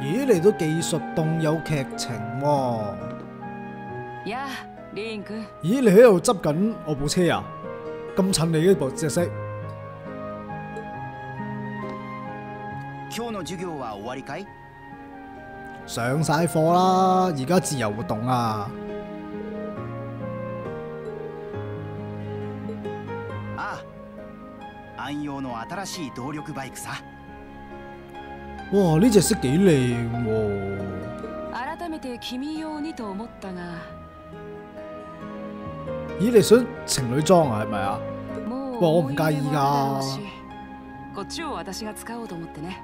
咦，嚟到技術動有劇情喎、やあリーン君咦，你喺度執緊我部車啊？咁襯你呢部隻色。今日の授業は終わりかい上晒課啦，而家自由活動啊！ 暗用の新しい動力バイクさ哇，呢隻色幾靚喎！改めて君用にと思ったが咦，你想情侶裝啊？係咪啊？もうわ我唔介意㗎思い入れもあるだろうしこっちを私が使おうと思ってね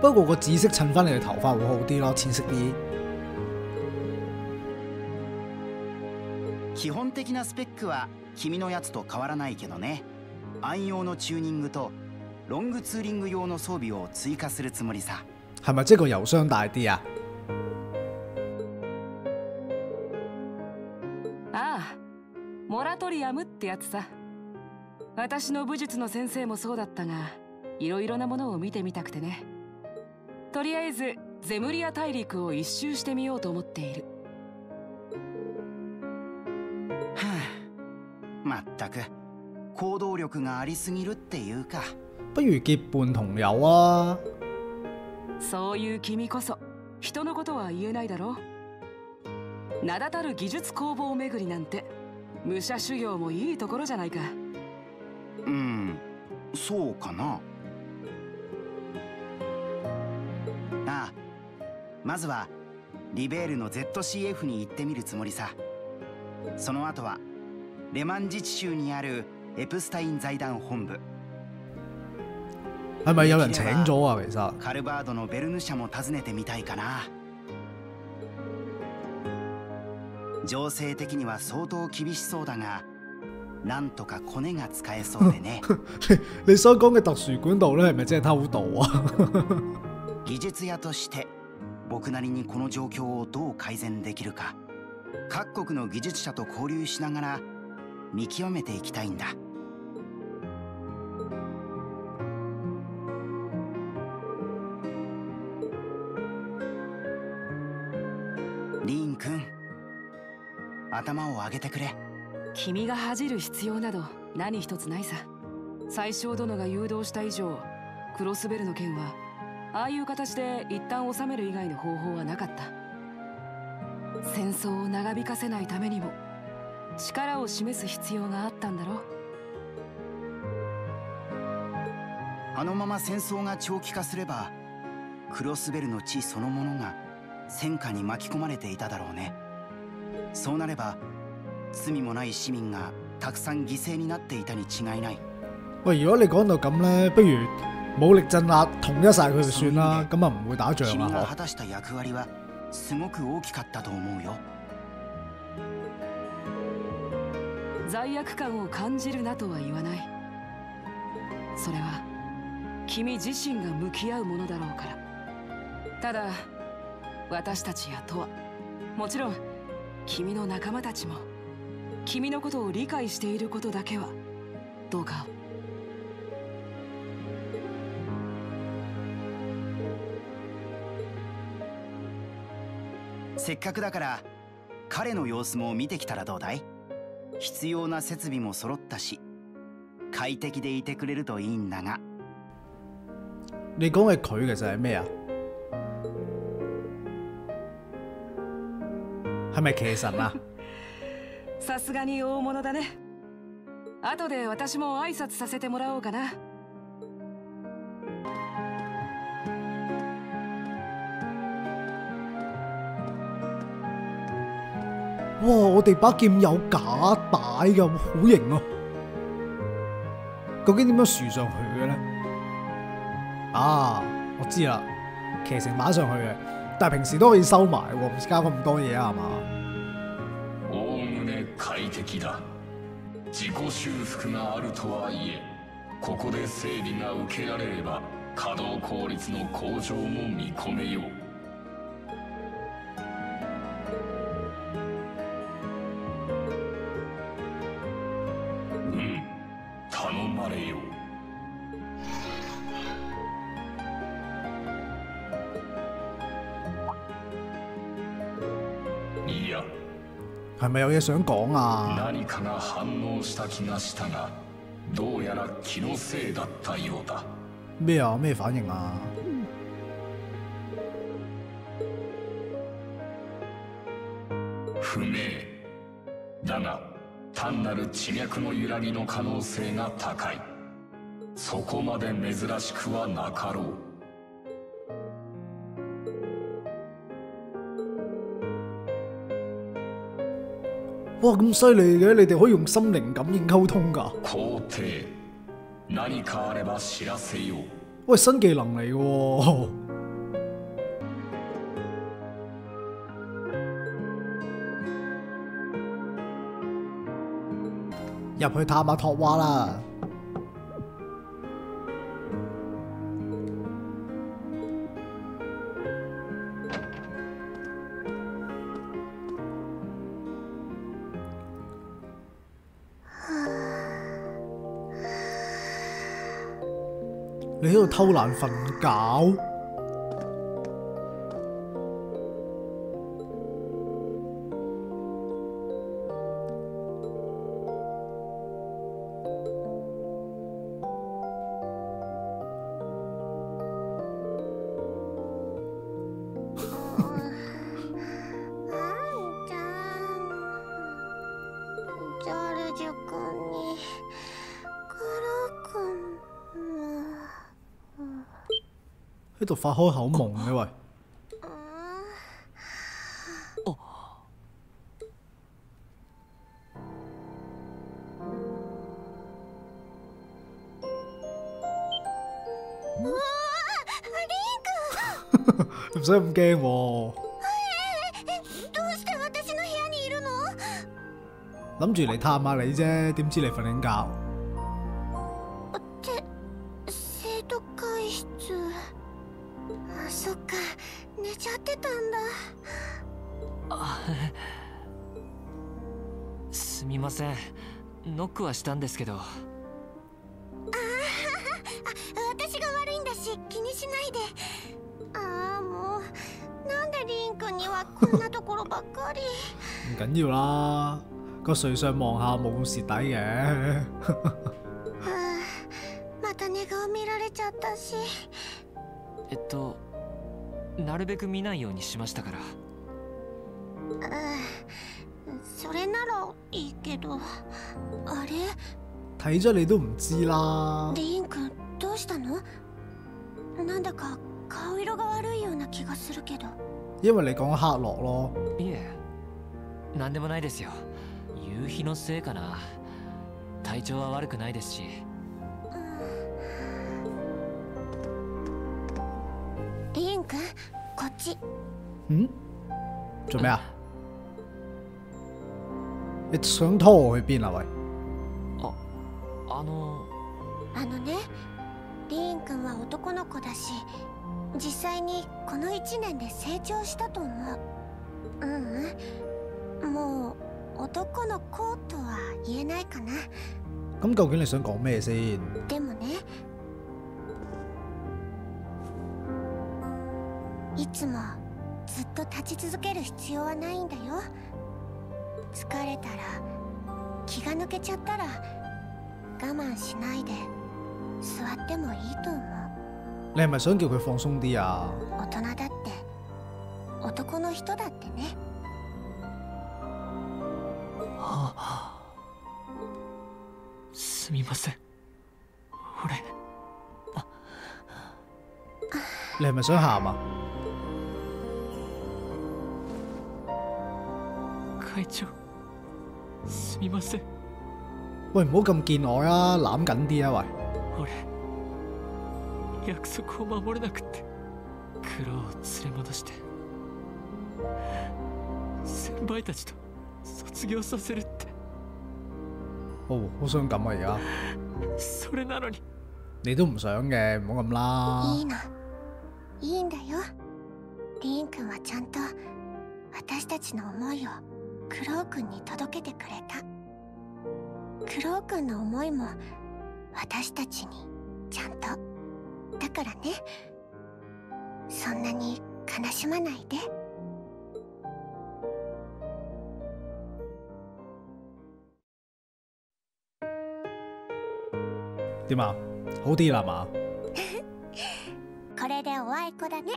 不過個紫色襯翻你嘅頭髮會好啲咯，淺色啲。 基本的なスペックは君のやつと変わらないけどね。暗用のチューニングとロングツーリング用の装備を追加するつもりさ。係咪即係個油箱大啲啊？ああモラトリアムってやつさ。私の武術の先生もそうだったがいろいろなものを見てみたくてね。とりあえずゼムリア大陸を一周してみようと思っている力がありすぎるっていうか。不如結伴同遊啊！そういう君こそ人のことは言えないだろ名だたる技術工房巡りなんて武者修行もいいところじゃないか。うんそうかな。ああまずはリベールの ZCF に行ってみるつもりさ。その後はレマン自治州にあるエプスタイン財団本部。係咪有人請咗啊？其實？カルバードのベルヌ社も訪ねてみたいかな。情勢的には相当厳しそうだがなんとかコネが使えそうでね。你所講嘅特殊管道咧，係咪真係偷渡啊？技術屋として僕なりにこの状況をどう改善できるか。各国の技術者と交流しながら見極めていきたいんだ頭を上げてくれ。君が恥じる必要など何一つないさ。最小殿が誘導した以上クロスベルの件はああいう形で一旦収める以外の方法はなかった。戦争を長引かせないためにも力を示す必要があったんだろあのまま戦争が長期化すればクロスベルの地そのものが戦火に巻き込まれていただろうねそうなれば罪もない市民がたくさん犠牲になっていたに違いない。喂，如果你講到咁咧，不如武力鎮壓統一晒佢就算啦，咁啊唔會打仗君が啦果たした役割はすごく大きかったと思うよ。罪悪感を感じるなとは言わない。それは君自身が向き合うものだろうから。ただ私たちやとは。もちろん君の仲間たちも君のことを理解していることだけはどうか。せっかくだから彼の様子も見てきたらどうだい？必要な設備も揃ったし快適でいてくれるといいんだが。你講嘅佢其實係咩啊？係咪騎神啊？さすがに大物だね後で私も挨拶させてもらおうかな哇！我哋把劍有假帶㗎，好型啊！究竟點樣豎上去嘅咧？啊，我知啦，騎乘擺上去嘅，但係平時都可以收埋，唔使搞咁多嘢啊，嘛？おおむね快適だ自己修復があるとはいえここで整備が受けられれば稼働効率の向上も見込めよう咪有嘢想講啊？何かが反応した気がしたがどうやら気のせいだったようだ咩啊？咩反應啊？不明だが単なる地脈の揺らぎの可能性が高いそこまで珍しくはなかろう哇，咁犀利嘅，你哋可以用心靈感應溝通㗎？皇帝何かあれば知らせよう喂，新技能嚟嘅喎。入去探下托娃啦！ 你喺度偷懶瞓覺？あんちゃんジョルジュ君に喺度發開口夢嘅喂，うわリン君唔使咁驚喎。えどうして私の部屋にいるの諗住嚟探下你啫，點知你瞓緊覺？って生徒会室 あそっか。寝ちゃってたんだ。すみません。ノックはしたんですけど。私が悪いんだし気にしないで。ああもう。なんでリン君にはこんなところばっかり。唔緊要啦，個水上望下冇底嘅。となるべく見ないようにしましたから。うんそれならいいけどあれ？睇咗你都唔知啦。リン君どうしたの？なんだか顔色が悪いような気がするけど。因為你講黑落咯，いえ何でもないですよ。夕日のせいかな。体調は悪くないですしこっち嗯？做咩啊？你想拖我去邊啊？喂，あのあのねリン君は男の子だし実際にこの1年で成長したと思うううんもう男の子とは言えないかな咁究竟你想講咩先？でもねいつもずっと立ち続ける必要はないんだよ疲れたら気が抜けちゃったら我慢しないで座ってもいいと思う你係咪想叫佢放鬆啲啊？大人だって男の人だってねあすみません俺你係咪想喊啊？会長すみません。喂，唔好咁見外啊，攬緊啲啊！喂，俺約束を守れなくって。苦労を連れ戻して。先輩たちと卒業させるって。哦，好傷感啊！而家。それなのに。你都唔想嘅，唔好咁啦。い。いの。いいんだよ。リン君はちゃんと私たちの思いをクロウ君に届けてくれた。クロウ君の思いも私たちにちゃんと。だからね。そんなに悲しまないで。點啊？好啲啦嘛？これでおあいこだね。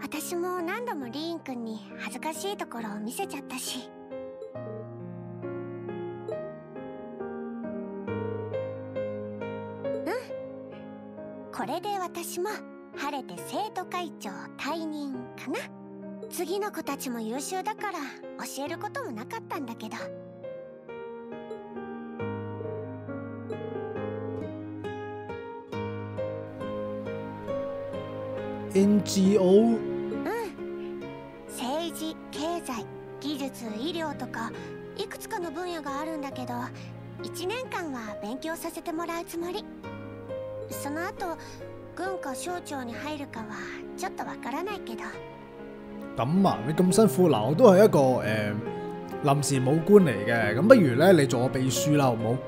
私も何度もリーンくんに恥ずかしいところを見せちゃったしれで私も晴れて生徒会長退任かな。次の子たちも優秀だから教えることもなかったんだけど。NGO 政治経済技術医療とかいくつかの分野があるんだけど1年間は勉強させてもらうつもりその後軍か省庁に入るかはちょっとわからないけど咁啊，你咁辛苦嗱，我都係一個誒、呃、臨時武官嚟嘅，咁不如咧你做我秘書啦，好唔好？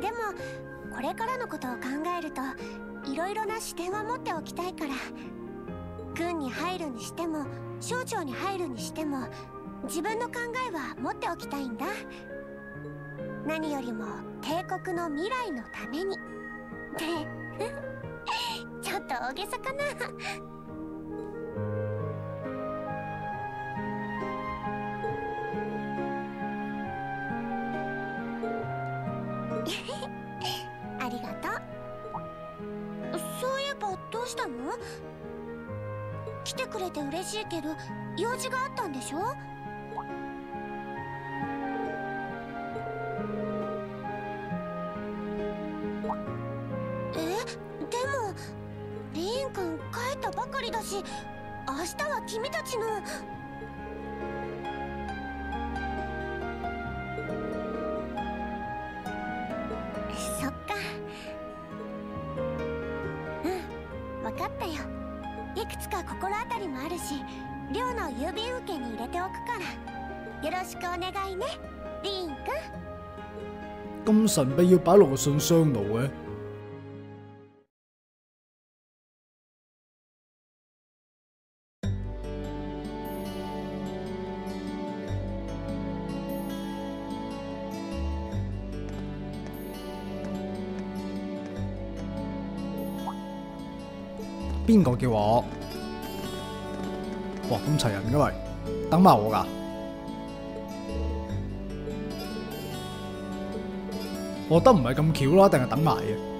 でもこれからのことを考えるといろいろな視点は持っておきたいから。軍に入るにしても省庁に入るにしても自分の考えは持っておきたいんだ。何よりも帝国の未来のために。で ちょっと大げさかな。来てくれて嬉しいけど用事があったんでしょ？え？でもリーンくん帰ったばかりだし明日は君たちのしくお願いねリーンくん咁神秘要擺落個信箱度嘅，邊個叫我？哇，咁齊人嘅喂，等埋我㗎。 我覺得唔係咁巧啦，定係等埋嘅。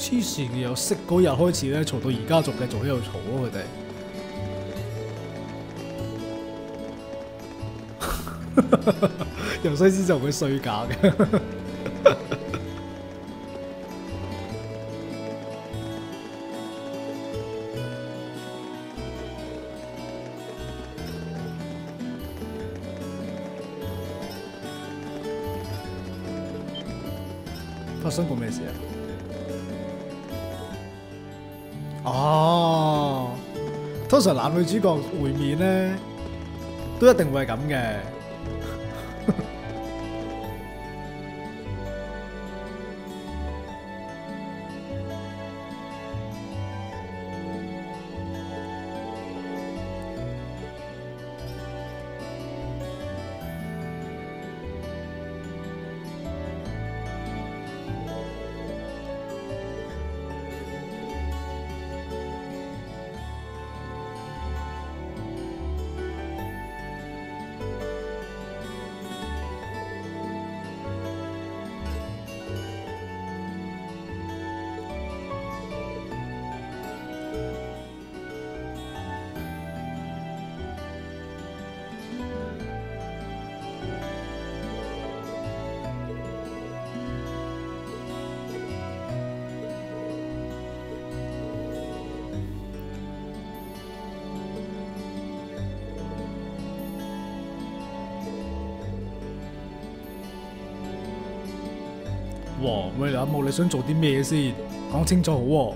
黐線嘅，由識嗰日開始咧，嘈到而家仲繼續喺度嘈咯，佢哋。由西斯就會睡覺嘅。發生過咩事啊？哦，通常男女主角会面咧，都一定會係咁嘅。喂，阿木，你想做啲咩先？讲清楚好。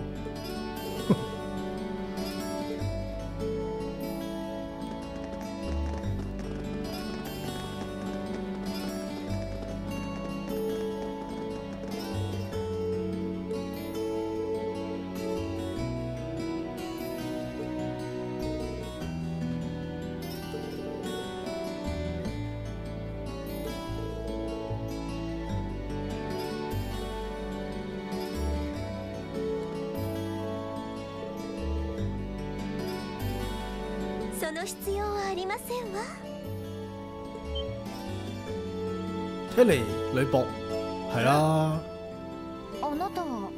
の必要はありませんわ。睇嚟呂博係啦，あなたは。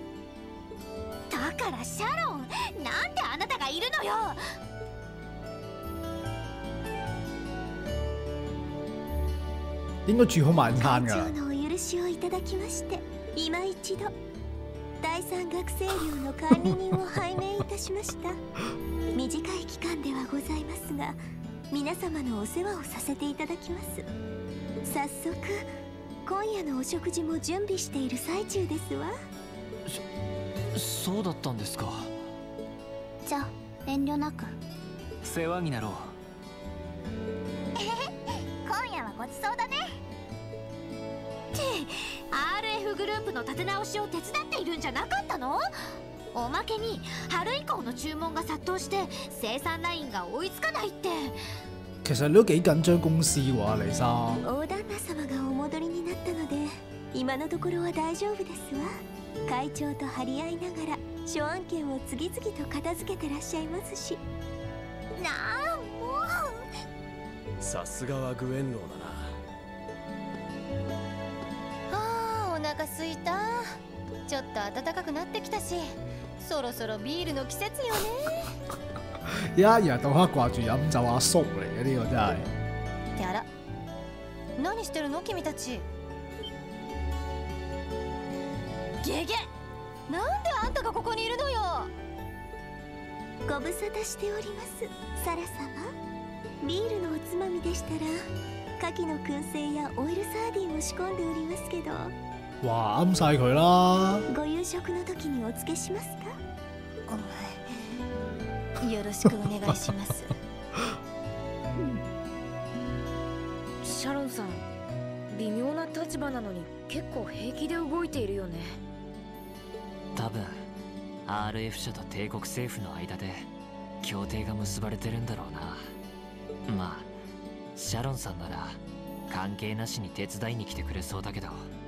だからシャロンなんであなたがいるのよ。應該煮好晚餐長。のお許しをいただきまして今一度第三学生寮の管理人を拝命いたしました。短い期間ではございますが皆様のお世話をさせていただきます。早速今夜のお食事も準備している最中ですわ。そうだったんですか。じゃあ遠慮なく。世話になろう。今夜はごちそうだグループの立て直しを手伝っているんじゃなかったの？おまけに春以降の注文が殺到して生産ラインが追いつかないって。其實你都幾緊張公司喎，阿黎生。大旦那様がお戻りになったので今のところは大丈夫ですわ。会長と張り合いながら諸案件を次々と片付けてらっしゃいますし。なあもうさすがはグエンローだなすいた。ちょっと暖かくなってきたしそろそろビールの季節よね。一日到黑掛住飲酒阿叔嚟嘅呢個真係。ってあら何してるの？君たち。ゲゲなんであんたがここにいるのよ。ご無沙汰しておりますサラ様。ビールのおつまみでしたら牡蠣の燻製やオイルサーディンを仕込んでおりますけど哇，啱晒佢啦！ご夕食の時にお付けしますか？よろしくお願いします。シャロンさん微妙な立場なのに結構平気で動いているよね。多分 RF 社と帝国政府の間で協定が結ばれてるんだろうな。まあシャロンさんなら関係なしに手伝いに来てくれそうだけど「